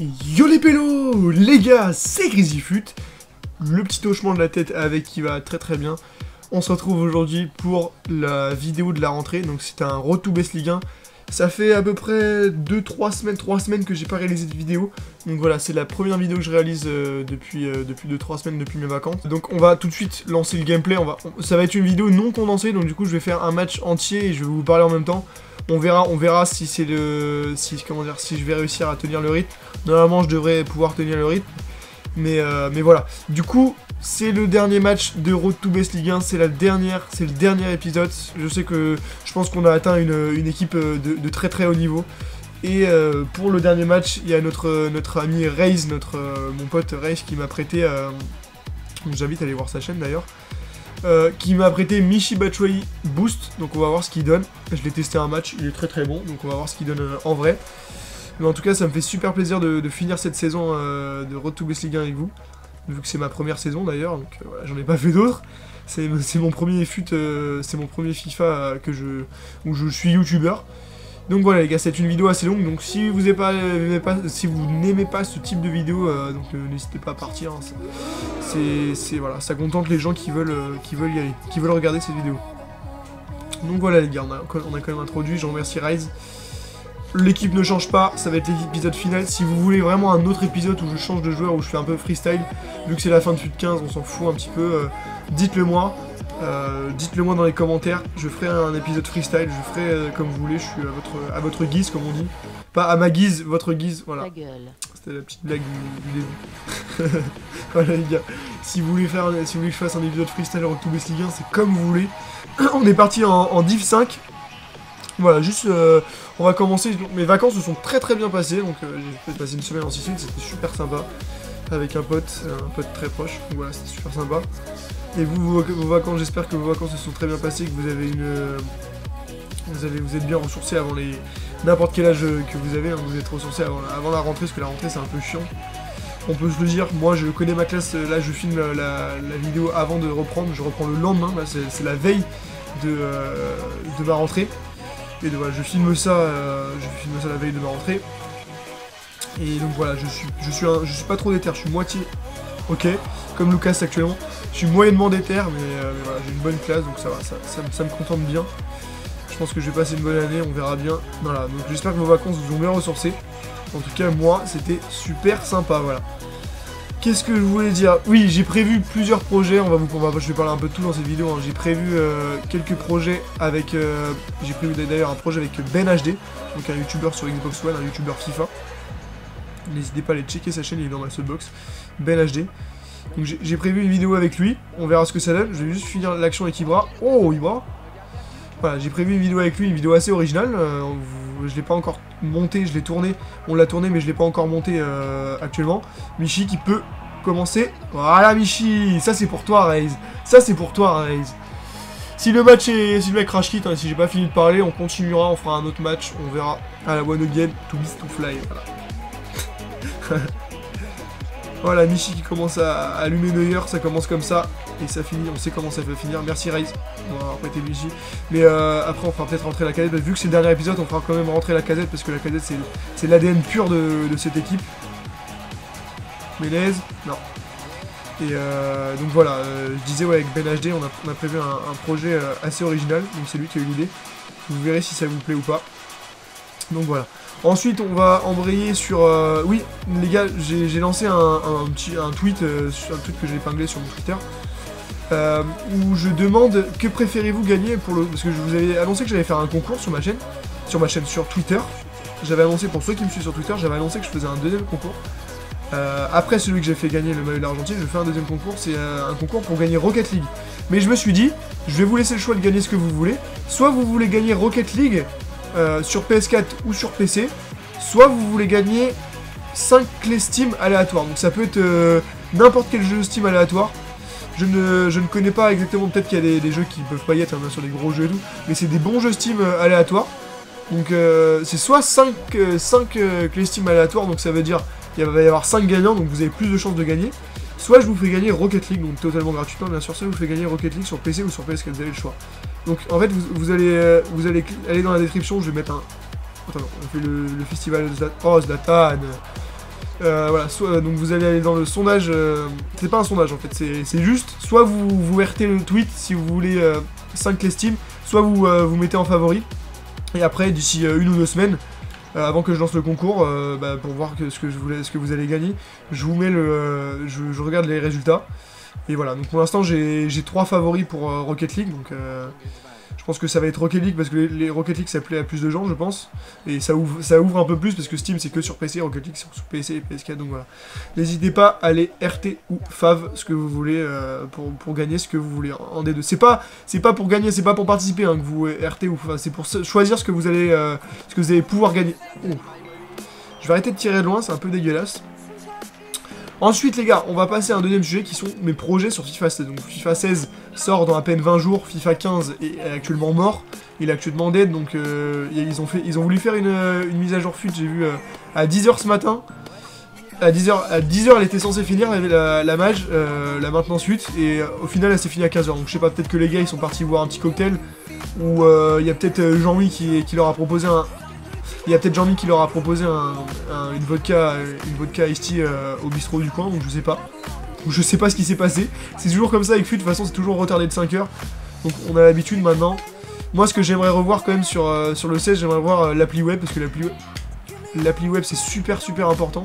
Yo les pélos Les gars, c'est Grizzlyfut Le petit hochement de la tête avec qui va très très bien. On se retrouve aujourd'hui pour la vidéo de la rentrée, donc c'est un to Best League 1. Ça fait à peu près 2-3 semaines, 3 semaines que j'ai pas réalisé de vidéo. Donc voilà, c'est la première vidéo que je réalise euh, depuis, euh, depuis 2-3 semaines, depuis mes vacances. Donc on va tout de suite lancer le gameplay. Ça va être une vidéo non condensée, donc du coup je vais faire un match entier et je vais vous parler en même temps. On verra, si c'est le, si comment dire, si je vais réussir à tenir le rythme. Normalement, je devrais pouvoir tenir le rythme, mais euh, mais voilà. Du coup, c'est le dernier match de Road to Best League 1. C'est la dernière, c'est le dernier épisode. Je sais que je pense qu'on a atteint une, équipe euh, de, très très haut niveau. Et euh, pour le dernier match, il y a notre, notre ami Raze, notre, mon pote Raze qui m'a prêté. J'invite à aller voir sa chaîne d'ailleurs. Euh, qui m'a prêté Michi Batshuayi Boost, donc on va voir ce qu'il donne. Je l'ai testé un match, il est très très bon, donc on va voir ce qu'il donne euh, en vrai. Mais en tout cas, ça me fait super plaisir de, finir cette saison euh, de Road to Best League 1 avec vous, vu que c'est ma première saison d'ailleurs, donc j'en ai pas fait d'autres. C'est mon premier fut, c'est mon premier FIFA que je, où je suis youtubeur. Donc voilà les gars, c'est une vidéo assez longue, donc si vous n'aimez pas, si vous n'aimez pas ce type de vidéo, euh, donc euh, n'hésitez pas à partir. Hein. c'est voilà, ça contente les gens qui veulent, euh, qui veulent y aller, qui veulent regarder cette vidéo. Donc voilà les gars, on a, on a quand même introduit, je remercie Rise. L'équipe ne change pas, ça va être l'épisode final. Si vous voulez vraiment un autre épisode où je change de joueur, où je fais un peu freestyle, vu que c'est la fin de FUT 15, on s'en fout un petit peu, dites-le moi. Euh, dites-le moi dans les commentaires, je ferai un épisode freestyle, je ferai euh, comme vous voulez, je suis à votre, à votre guise comme on dit. Pas à ma guise, votre guise, voilà. C'était la petite blague du, début. voilà les gars, si vous voulez faire, si vous voulez que je fasse un épisode freestyle en Best League 1, c'est comme vous voulez. on est parti en, Div 5. Voilà, juste, euh, on va commencer. Mes vacances se sont très très bien passées, donc j'ai passer une semaine en Sicile, c'était super sympa. Avec un pote, un pote très proche, voilà, c'était super sympa. Et vous, vos, vacances, j'espère que vos vacances se sont très bien passées, que vous avez une... Euh, vous, avez, vous êtes bien ressourcé avant les... N'importe quel âge que vous avez, hein, vous êtes ressourcé avant, avant la rentrée, parce que la rentrée c'est un peu chiant. On peut se le dire, moi je connais ma classe, là je filme la, vidéo avant de reprendre, je reprends le lendemain, c'est la veille de, euh, ma rentrée. Et voilà, je filme ça, euh, je filme ça la veille de ma rentrée. Et donc voilà, je suis, je suis, je suis pas trop déter, je suis moitié ok, comme Lucas actuellement. Je suis moyennement déter, mais, euh, voilà, j'ai une bonne classe, donc ça va, ça, me contente bien. Je pense que je vais passer une bonne année, on verra bien. Voilà, donc j'espère que vos vacances vous ont bien ressourcé. En tout cas, moi, c'était super sympa, voilà. Qu'est-ce que je voulais dire? Oui, j'ai prévu plusieurs projets, on va vous, je vais parler un peu de tout dans cette vidéo. Hein. J'ai prévu euh, quelques projets avec... Euh, j'ai prévu d'ailleurs un projet avec Ben HD, donc un youtubeur sur Xbox One, un youtubeur FIFA. N'hésitez pas à aller checker sa chaîne, il est dans ma subbox. Ben HD. Donc j'ai prévu une vidéo avec lui, on verra ce que ça donne. Je vais juste finir l'action avec Ibra. Oh, Ibra Voilà, j'ai prévu une vidéo avec lui, une vidéo assez originale. Euh, je l'ai pas encore monté, je l'ai tourné. On l'a tourné, mais je l'ai pas encore monté euh, actuellement. Michi qui peut commencer. Voilà, Michi Ça, c'est pour toi, Raze. Ça, c'est pour toi, Raze. Si le match est. Si le mec crash kit, hein, si j'ai pas fini de parler, on continuera, on fera un autre match, on verra à la one again, to beast to fly. Voilà. Voilà, Michi qui commence à allumer Neuer, ça commence comme ça, et ça finit, on sait comment ça va finir. Merci Raze, on va Michi. Mais euh, après, on fera peut-être rentrer la casette, vu que c'est le dernier épisode, on fera quand même rentrer la casette, parce que la casette, c'est l'ADN pur de, cette équipe. Menez, non. Et euh, donc voilà, euh, je disais, ouais, avec Ben HD, on a, prévu un, projet assez original, donc c'est lui qui a eu l'idée. Vous verrez si ça vous plaît ou pas. Donc voilà. Ensuite, on va embrayer sur... Euh, oui, les gars, j'ai lancé un, petit un tweet, euh, un tweet que j'ai épinglé sur mon Twitter, euh, où je demande que préférez-vous gagner pour le... Parce que je vous avais annoncé que j'allais faire un concours sur ma chaîne, sur ma chaîne sur Twitter. J'avais annoncé, pour ceux qui me suivent sur Twitter, j'avais annoncé que je faisais un deuxième concours. après celui que j'ai fait gagner le maillot de l'Argentine, je fais un deuxième concours, c'est un concours pour gagner Rocket League. Mais je me suis dit, je vais vous laisser le choix de gagner ce que vous voulez. Soit vous voulez gagner Rocket League, euh, sur PS4 ou sur PC, soit vous voulez gagner 5 clés Steam aléatoires. Donc ça peut être euh, n'importe quel jeu Steam aléatoire. Je ne, je ne connais pas exactement, peut-être qu'il y a des, jeux qui peuvent pas y être, hein, bien sûr, des gros jeux et tout, mais c'est des bons jeux Steam euh, aléatoires. Donc c'est soit 5, 5 clés Steam aléatoires, donc ça veut dire qu'il va y avoir 5 gagnants, donc vous avez plus de chances de gagner. Soit je vous fais gagner Rocket League, donc totalement gratuitement, bien sûr, ça vous fait gagner Rocket League sur PC ou sur PS4, vous avez le choix. Donc en fait, vous, allez, euh, vous allez aller dans la description, je vais mettre un... Attends, on fait le, festival Zlatan. Oh, Zlatan voilà, soit, donc vous allez aller dans le sondage, c'est pas un sondage en fait, c'est juste, soit vous, vous RT le tweet si vous voulez 5 clés Steam, soit vous vous mettez en favori, et après d'ici une ou deux semaines, avant que je lance le concours, bah, pour voir ce, que je voulais, ce que vous allez gagner, je vous mets le, je regarde les résultats, et voilà, donc pour l'instant j'ai trois favoris pour euh, Rocket League, donc euh, je pense que ça va être Rocket League parce que les, Rocket League ça plaît à plus de gens je pense. Et ça ouvre, un peu plus parce que Steam c'est que sur PC, Rocket League c'est sur PC et PS4 donc voilà. N'hésitez pas à aller RT ou Fav ce que vous voulez euh, pour, gagner ce que vous voulez en des deux. C'est pas, pas pour gagner, c'est pas pour participer hein, que vous RT ou Fav, c'est pour choisir ce que vous allez, ce que vous allez pouvoir gagner. Je vais arrêter de tirer de loin, c'est un peu dégueulasse. Ensuite les gars, on va passer à un deuxième sujet qui sont mes projets sur FIFA 16. Donc FIFA 16 sort dans à peine 20 jours, FIFA 15 est actuellement mort, il est actuellement dead, donc euh, ils, ont fait, ils ont voulu faire une, mise à jour FUT, j'ai vu euh, à 10h ce matin. À 10h, à 10h elle était censée finir la, la mage, euh, la maintenance FUT, et au final elle s'est finie à 15h. Donc je sais pas, peut-être que les gars ils sont partis boire un petit cocktail, ou il y a peut-être Jean-Louis qui leur a proposé un, il y a peut-être Jean-Mi qui leur a proposé une vodka, une vodka euh, au bistrot du coin, donc je sais pas. je sais pas ce qui s'est passé. C'est toujours comme ça avec FUT, de toute façon c'est toujours retardé de 5 heures. Donc on a l'habitude maintenant. Moi ce que j'aimerais revoir quand même sur, euh, le 16, j'aimerais voir euh, l'appli web, parce que l'appli web, web c'est super super important.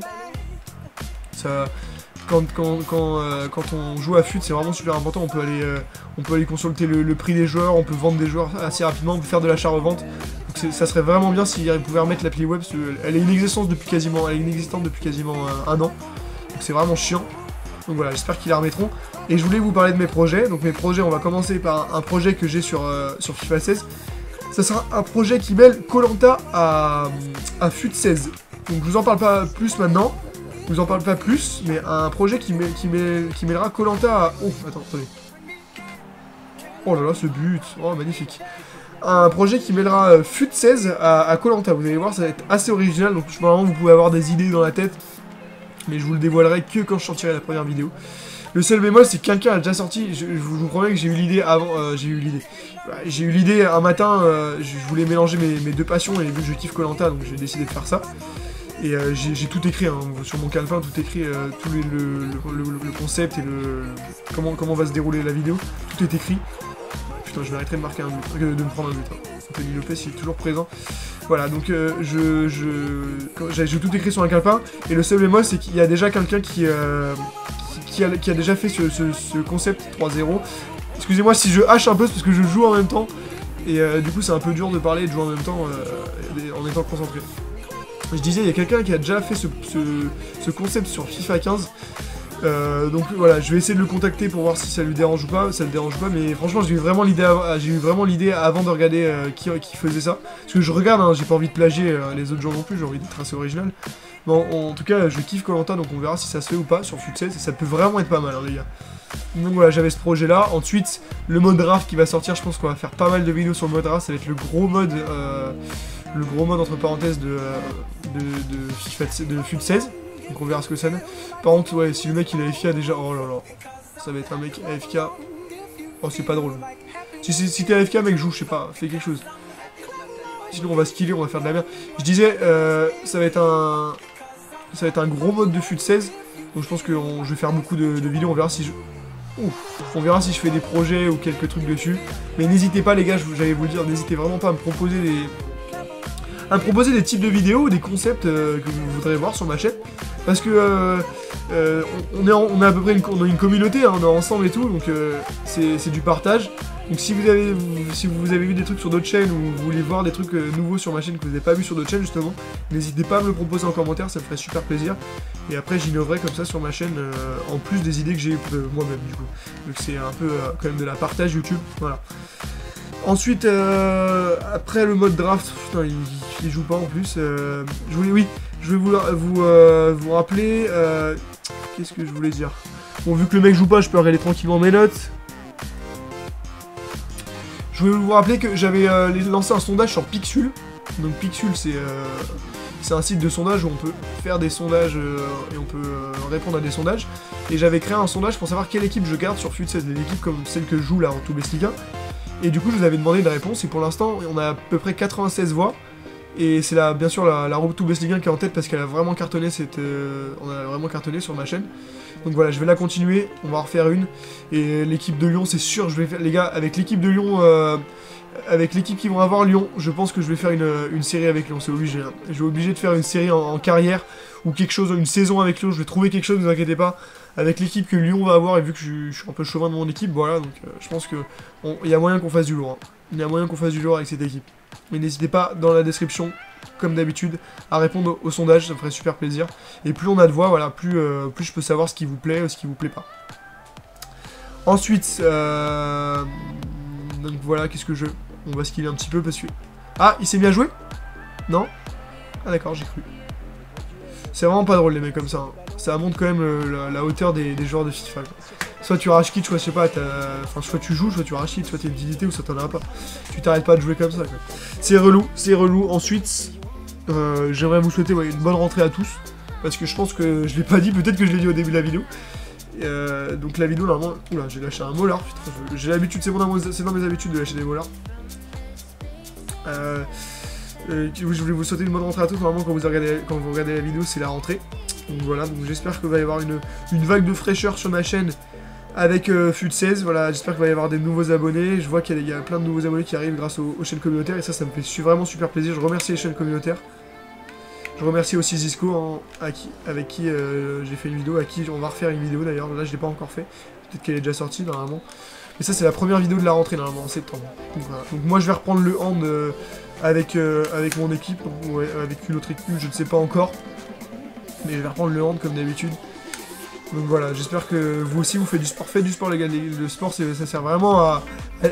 Ça, quand, on joue à FUT, c'est vraiment super important. On peut aller, on peut aller consulter le, le, prix des joueurs, on peut vendre des joueurs assez rapidement, on peut faire de l'achat-revente ça serait vraiment bien s'ils pouvaient remettre l'appli web, elle est inexistante depuis quasiment, elle est inexistante depuis quasiment un, an. Donc c'est vraiment chiant. Donc voilà, j'espère qu'ils la remettront. Et je voulais vous parler de mes projets. Donc mes projets, on va commencer par un, projet que j'ai sur, euh, sur FIFA 16. Ça sera un projet qui mêle Colanta à, à FUT 16. Donc je vous en parle pas plus maintenant. Je vous en parle pas plus, mais un projet qui, qui, qui mêlera Colanta à... Oh, attends, attendez. Oh là là, ce but. Oh, magnifique un projet qui mêlera euh, FUT 16 à Colanta. Vous allez voir, ça va être assez original. Donc, normalement, vous pouvez avoir des idées dans la tête. Mais je vous le dévoilerai que quand je sortirai la première vidéo. Le seul bémol, c'est que quelqu'un a déjà sorti. Je, vous promets que j'ai eu l'idée avant. Euh, j'ai eu l'idée. J'ai eu l'idée un matin. Euh, je voulais mélanger mes, deux passions. Et vu que je kiffe Colanta, donc j'ai décidé de faire ça. Et j'ai tout écrit hein, sur mon calepin, tout écrit, tout le, concept et le comment, comment va se dérouler la vidéo. Tout est écrit je arrêter de marquer un but, de me prendre un but. Hein. Lopez, il est toujours présent. Voilà, donc euh, je, j'ai tout écrit sur un calepin, et le seul bémol, c'est qu'il y a déjà quelqu'un qui, euh, qui, a, déjà fait ce, concept 3-0. Excusez-moi si je hache un peu, parce que je joue en même temps, et euh, du coup c'est un peu dur de parler et de jouer en même temps en étant concentré. Je disais, il y a quelqu'un qui a déjà fait ce concept sur FIFA 15, euh, donc voilà, je vais essayer de le contacter pour voir si ça lui dérange ou pas, ça le dérange pas, mais franchement j'ai eu vraiment l'idée j'ai eu vraiment l'idée avant de regarder euh, qui, faisait ça. Parce que je regarde, hein, j'ai pas envie de plagier euh, les autres gens non plus, j'ai envie d'être assez original. Bon, en, tout cas, je kiffe Colanta, donc on verra si ça se fait ou pas sur Fut et ça peut vraiment être pas mal, hein, les gars. Donc voilà, j'avais ce projet là. Ensuite, le mode draft qui va sortir, je pense qu'on va faire pas mal de vidéos sur le mode draft, ça va être le gros mode, le gros mode entre parenthèses de, de, de, de Fut 16. Donc on verra ce que ça donne. Par contre, ouais, si le mec il a AFK déjà, oh là là, ça va être un mec AFK. Oh, c'est pas drôle. Si, si, t'es AFK, mec, joue, je sais pas, fais quelque chose. Sinon, on va skiller, on va faire de la merde. Je disais, euh, ça va être un. Ça va être un gros mode de fut 16. Donc je pense que je vais faire beaucoup de, vidéos, on verra si je. On verra si je fais des projets ou quelques trucs dessus. Mais n'hésitez pas les gars, j'allais vous le dire, n'hésitez vraiment pas à me proposer des, à me proposer des types de vidéos ou des concepts euh, que vous voudrez voir sur ma chaîne. Parce que euh, euh, on, est on à peu près une, une communauté, hein, on est ensemble et tout, donc c'est du partage. Donc si vous avez si vous avez vu des trucs sur d'autres chaînes ou vous voulez voir des trucs nouveaux sur ma chaîne que vous n'avez pas vu sur d'autres chaînes justement, n'hésitez pas à me le proposer en commentaire, ça me ferait super plaisir. Et après j'innoverai comme ça sur ma chaîne en plus des idées que j'ai moi-même du coup. Donc c'est un peu quand même de la partage YouTube, voilà. Ensuite, euh, après le mode draft, putain, il, joue pas en plus. Euh, je voulais, oui, je vais vous, vous, euh, vous rappeler. Qu'est-ce que je voulais dire? Bon, vu que le mec joue pas, je peux regarder tranquillement mes notes. Je voulais vous rappeler que j'avais lancé un sondage sur Pixul. Donc Pixul, c'est un site de sondage où on peut faire des sondages et on peut répondre à des sondages. Et j'avais créé un sondage pour savoir quelle équipe je garde sur FUT 16, des équipes comme celle que je joue là en tout Liga. Et du coup, je vous avais demandé une réponse, et pour l'instant, on a à peu près 96 voix. Et c'est bien sûr la, la Road to Bundesliga qui est en tête parce qu'elle a vraiment cartonné, cette, euh, on a vraiment cartonné sur ma chaîne. Donc voilà, je vais la continuer, on va en refaire une. Et l'équipe de Lyon, c'est sûr, je vais faire, les gars, avec l'équipe de Lyon, euh, avec l'équipe qui vont avoir Lyon, je pense que je vais faire une, série avec Lyon, c'est obligé. hein. Je vais obligé de faire une série en, carrière ou quelque chose, une saison avec Lyon, je vais trouver quelque chose, ne vous inquiétez pas. Avec l'équipe que Lyon va avoir, et vu que je, suis un peu chauvin de mon équipe, voilà, donc euh, je pense que on- il y a moyen qu'on fasse du lourd. hein. Il y a moyen qu'on fasse du lourd avec cette équipe. Mais n'hésitez pas dans la description, comme d'habitude, à répondre au, sondage, ça me ferait super plaisir. Et plus on a de voix, voilà, plus, euh, plus je peux savoir ce qui vous plaît, ce qui vous plaît pas. Ensuite, euh, donc voilà, qu'est-ce que je... On va skiller un petit peu parce que... Ah, il s'est à jouer Non Ah d'accord, j'ai cru. C'est vraiment pas drôle les mecs comme ça. hein. Ça montre quand même euh, la, hauteur des, joueurs de FIFA. Soit tu kit, soit je sais pas, enfin soit tu joues, soit tu kit, soit t'es dignité ou soit t'en as pas. Tu t'arrêtes pas de jouer comme ça. C'est relou, c'est relou. Ensuite, euh, j'aimerais vous souhaiter une bonne rentrée à tous. Parce que je pense que je l'ai pas dit, peut-être que je l'ai dit au début de la vidéo. Euh, donc la vidéo normalement. Oula, j'ai lâché un molar, j'ai l'habitude, c'est c'est dans mes habitudes de lâcher des molars. Euh, euh, je voulais vous souhaiter une bonne rentrée à tous. Normalement, quand vous regardez, la vidéo, c'est la rentrée. Donc voilà, donc j'espère qu'il va y avoir une, vague de fraîcheur sur ma chaîne avec euh, FUT 16. Voilà, j'espère qu'il va y avoir des nouveaux abonnés. Je vois qu'il y, a- plein de nouveaux abonnés qui arrivent grâce aux, chaînes communautaires et ça, ça me fait vraiment super plaisir. Je remercie les chaînes communautaires. Je remercie aussi Zisco hein, avec qui euh, j'ai fait une vidéo, à qui on va refaire une vidéo d'ailleurs. Là, je l'ai pas encore fait. Peut-être qu'elle est déjà sortie normalement. Mais ça, c'est la première vidéo de la rentrée normalement en septembre. Donc. Donc moi, je vais reprendre le hand euh, avec, euh, avec mon équipe, ouais, avec une autre équipe, je ne sais pas encore. Mais je vais reprendre le hand comme d'habitude. Donc voilà, j'espère que vous aussi vous faites du sport. Faites du sport les gars, le sport ça sert vraiment à-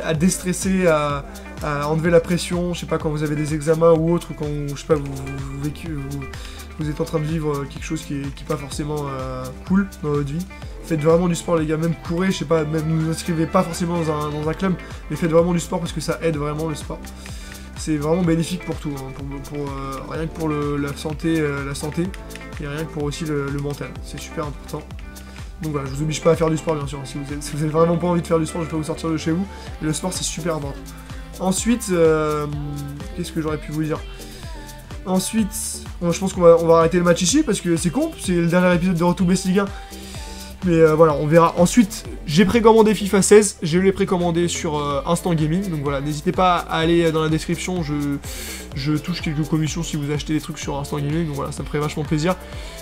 à déstresser, à, enlever la pression, je sais pas, quand vous avez des examens ou autre, quand, je sais pas, vous, vous, vécu- vous- vous êtes en train de vivre quelque chose qui est, pas forcément euh, cool dans votre vie. Faites vraiment du sport les gars, même courez, je sais pas, même ne vous inscrivez pas forcément dans un, dans un club, mais faites vraiment du sport parce que ça aide vraiment le sport. C'est vraiment bénéfique pour tout, hein, pour, euh, rien que pour le- la santé, euh, la santé, et rien que pour aussi le, mental. C'est super important. Donc voilà, je vous oblige pas à faire du sport bien sûr. Si vous, êtes, si vous avez vraiment pas envie de faire du sport, je peux vous sortir de chez vous. Le sport c'est super important. Ensuite, euh, qu'est-ce que j'aurais pu vous dire? Ensuite, je pense qu'on va, on va arrêter le match ici parce que c'est con, c'est le dernier épisode de Retour Best Ligue 1. Mais euh, voilà, on verra. Ensuite, j'ai précommandé FIFA 16, je l'ai précommandé sur euh, Instant Gaming. Donc voilà, n'hésitez pas à aller dans la description, je, touche quelques commissions si vous achetez des trucs sur Instant Gaming. Donc voilà, ça me ferait vachement plaisir.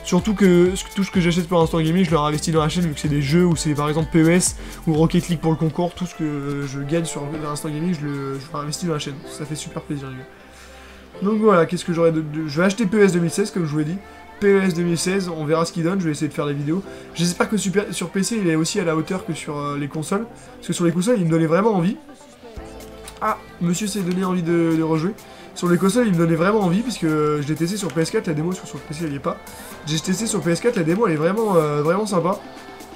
Surtout que tout ce que j'achète pour Instant Gaming, je le réinvestis dans la chaîne vu que c'est des jeux ou c'est par exemple PES ou Rocket League pour le concours. Tout ce que je gagne sur Instant Gaming, je le, je dans la chaîne. Ça fait super plaisir, les gars. Donc voilà, qu'est-ce que j'aurais de, de- Je vais acheter PES 2016, comme je vous l'ai dit. PES 2016, on verra ce qu'il donne, je vais essayer de faire des vidéos. J'espère que sur PC, il est aussi à la hauteur que sur euh, les consoles. Parce que sur les consoles, il me donnait vraiment envie. Ah, monsieur s'est donné envie de, rejouer. Sur les consoles, il me donnait vraiment envie, puisque je l'ai testé sur PS4, la démo sur, sur PC, elle y est pas. J'ai testé sur PS4, la démo, elle est vraiment, euh, vraiment sympa.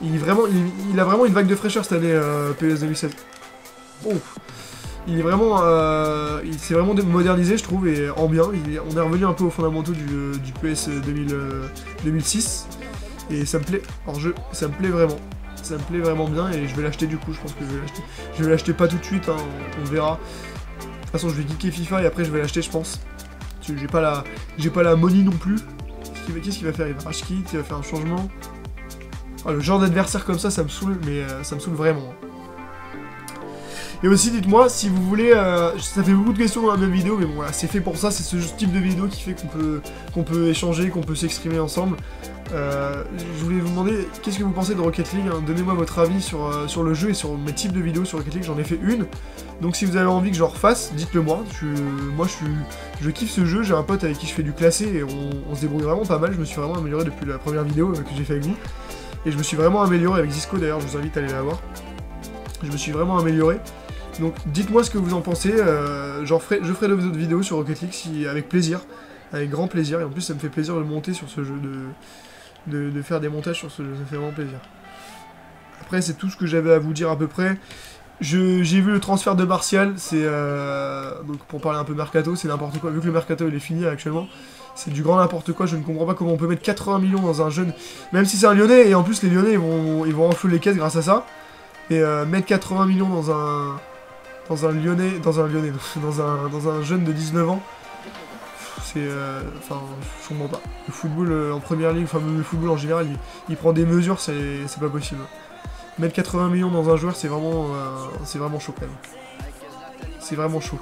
Il, il, il a vraiment une vague de fraîcheur cette année, euh, PES 2016. Ouf. Il est vraiment, euh, il s'est vraiment modernisé, je trouve, et en bien. On est revenu un peu aux fondamentaux du, PS 2000, euh, 2006, et ça me plaît. En jeu, ça me plaît vraiment. Ça me plaît vraiment bien, et je vais l'acheter du coup. Je pense que je vais l'acheter. Je vais l'acheter pas tout de suite, hein, on, verra. De toute façon, je vais geeker FIFA et après je vais l'acheter, je pense. J'ai pas la, j'ai pas la money non plus. Qu'est-ce qu'il va, faire? Il va rush kit, il va faire un changement. Ah, le genre d'adversaire comme ça, ça me saoule, mais euh, ça me saoule vraiment. Et aussi, dites-moi si vous voulez. euh, ça fait beaucoup de questions dans la même vidéo, mais bon, voilà, c'est fait pour ça. C'est ce type de vidéo qui fait qu'on peut, qu'on peut échanger, qu'on peut s'exprimer ensemble. Euh, je voulais vous demander qu'est-ce que vous pensez de Rocket League. hein? Donnez-moi votre avis sur, euh, sur le jeu et sur mes types de vidéos sur Rocket League. J'en ai fait une. Donc, si vous avez envie que j'en refasse, dites-le moi. Je, moi, je je kiffe ce jeu. J'ai un pote avec qui je fais du classé et on, se débrouille vraiment pas mal. Je me suis vraiment amélioré depuis la première vidéo que j'ai fait avec vous. Et je me suis vraiment amélioré avec Zisco d'ailleurs. Je vous invite à aller la voir. Je me suis vraiment amélioré. Donc dites-moi ce que vous en pensez, euh, je ferai d'autres vidéos sur Rocket League si, avec plaisir, avec grand plaisir, et en plus ça me fait plaisir de monter sur ce jeu, de, de, faire des montages sur ce jeu, ça fait vraiment plaisir. Après c'est tout ce que j'avais à vous dire à peu près. J'ai vu le transfert de Martial, c'est... euh, donc pour parler un peu mercato, c'est n'importe quoi, vu que le mercato il est fini actuellement, c'est du grand n'importe quoi, je ne comprends pas comment on peut mettre 80 millions dans un jeune, même si c'est un Lyonnais, et en plus les Lyonnais ils vont, ils vont enfler les caisses grâce à ça, et euh, mettre 80 millions dans un dans un lyonnais dans un lyonnais dans un dans un jeune de 19 ans C'est. euh, Enfin, je comprends pas. Le football euh, en première ligue, enfin, le football en général, il, prend des mesures, c'est pas possible. Mettre 80 millions dans un joueur, c'est vraiment. euh, c'est vraiment chaud quand même. C'est vraiment chaud.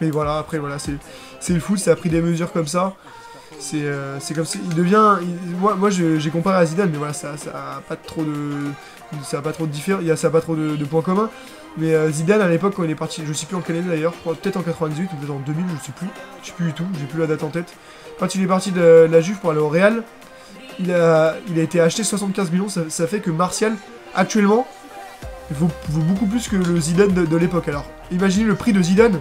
Mais voilà, après, voilà, c'est le foot, ça a pris des mesures comme ça. C'est euh, comme ça. Il devient. moi, moi j'ai comparé à Zidane, mais voilà, ça, ça a pas trop de. Ça a pas trop de différence. Ça a pas trop de, points communs. Mais euh, Zidane, à l'époque, quand il est parti, je sais plus en quelle année d'ailleurs, peut-être en 98 ou peut-être en 2000, je sais plus. Je sais plus du tout, j'ai plus la date en tête. Quand il est parti de la Juve pour aller au Real, il a, été acheté 75 millions. Ça, fait que Martial, actuellement, vaut, vaut beaucoup plus que le Zidane de, l'époque. Alors, imaginez le prix de Zidane.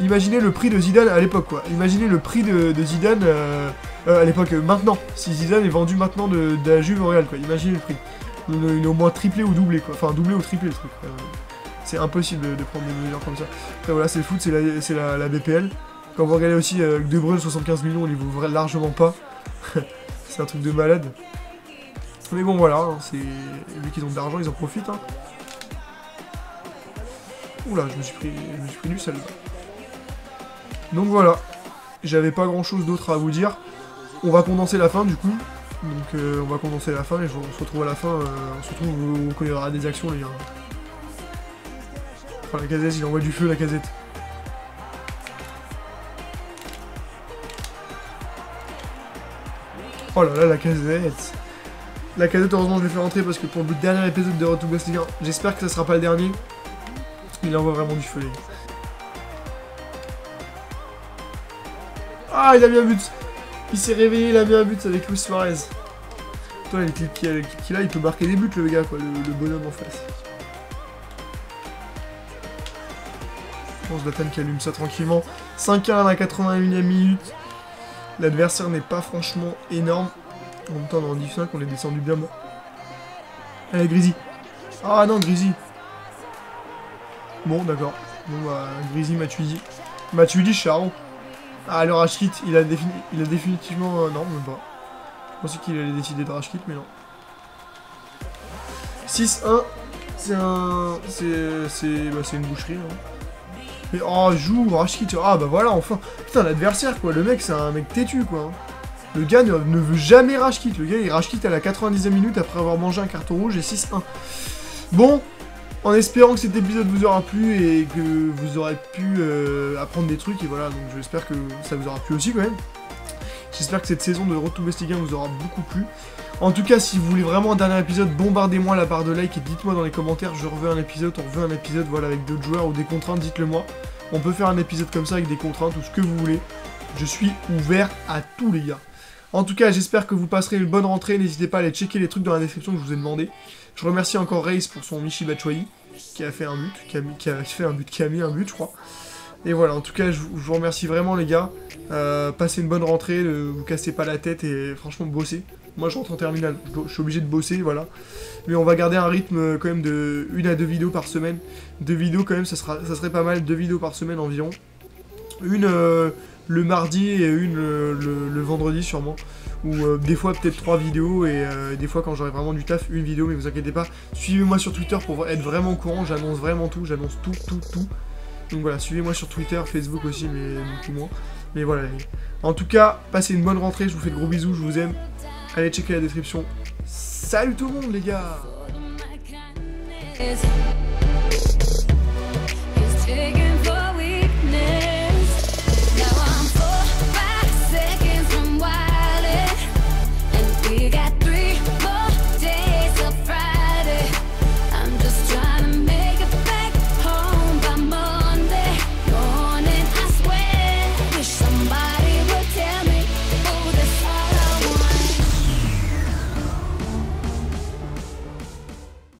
Imaginez le prix de Zidane à l'époque, quoi. Imaginez le prix de, Zidane euh, euh, à l'époque, maintenant. Si Zidane est vendu maintenant de la Juve au Real, quoi. Imaginez le prix. Il est- au moins triplé ou doublé, quoi. Enfin, doublé ou triplé, le truc. Euh, c'est impossible de, prendre des mesures comme ça. Après, voilà, c'est le foot, c'est la, la, BPL. Quand vous regardez aussi euh, De Bruyne, 75 millions, il vaut vra- largement pas. c'est un truc de malade. Mais bon, voilà, hein, c'est... Vu qu'ils ont de l'argent, ils en profitent, hein. Oula, je me suis pris, je me suis pris du sel. Donc voilà, j'avais pas grand chose d'autre à vous dire. On va condenser la fin du coup. Donc euh, on va condenser la fin et on se retrouve à la fin. euh, on se retrouve où- quand il y aura des actions les gars. Enfin la casette, il envoie du feu la casette. Oh là là la casette. La casette heureusement je l'ai fait rentrer parce que pour le dernier épisode de Retour Bundesliga, j'espère que ça sera pas le dernier. Il envoie vraiment du feu les gars. Ah, il a un but Il s'est réveillé, il a mis un but avec Luis Suarez. Toi, l'équipe qui- l'équipe qu'il a, il peut marquer des buts, le gars, quoi, le, bonhomme en face. Je pense Zlatan qui allume ça tranquillement. 5-1 à la 81e minute. L'adversaire n'est pas franchement énorme. En même temps, Div 5, on est descendu bien bas. Allez, Grisy. Ah non, Grisy. Bon, d'accord. Bon, bah, Grisy, Matuidi. Matuidi, Charo. Ah, le rage kit, il a, défini- il a définitivement... euh, non, même pas. Je pensais qu'il allait décider de rage kit, mais non. 6-1, c'est un... C'est bah, une boucherie. hein. Mais oh, joue, rage kit, ah bah voilà, enfin. Putain, l'adversaire, quoi, le mec, c'est un mec têtu, quoi. Le gars ne, ne veut jamais rage kit. Le gars, il rage kit à la 90e minute après avoir mangé un carton rouge et 6-1. Bon, en espérant que cet épisode vous aura plu et que vous aurez pu euh, apprendre des trucs et voilà donc j'espère que ça vous aura plu aussi quand même. J'espère que cette saison de Retour 1 vous aura beaucoup plu. En tout cas si vous voulez vraiment un dernier épisode, bombardez-moi la barre de like et dites-moi dans les commentaires je veux un épisode, on veut un épisode voilà avec d'autres joueurs ou des contraintes, dites-le moi. On peut faire un épisode comme ça avec des contraintes ou ce que vous voulez. Je suis ouvert à tous les gars. En tout cas j'espère que vous passerez une bonne rentrée, n'hésitez pas à aller checker les trucs dans la description que je vous ai demandé. Je remercie encore Race pour son Michi qui a fait un but, qui a, mis- qui a fait un but, qui a mis un but, je crois. Et voilà, en tout cas, je, vous- remercie vraiment, les gars. Euh, passez une bonne rentrée, ne vous cassez pas la tête et franchement, bossez. Moi, je rentre en terminale, je suis obligé de bosser, voilà. Mais on va garder un rythme euh, quand même de une à deux vidéos par semaine. Deux vidéos, quand même, ça, sera, ça serait pas mal, deux vidéos par semaine environ. Une euh, le mardi et une le vendredi, sûrement ou euh, des fois peut-être trois vidéos et euh, des fois quand j'aurai vraiment du taf une vidéo mais vous inquiétez pas. Suivez-moi sur Twitter pour être vraiment au courant j'annonce vraiment tout j'annonce tout tout tout. Donc voilà suivez-moi sur Twitter Facebook aussi mais beaucoup moins mais voilà en tout cas passez une bonne rentrée je vous fais de gros bisous je vous aime. Allez checker la description. Salut tout le monde les gars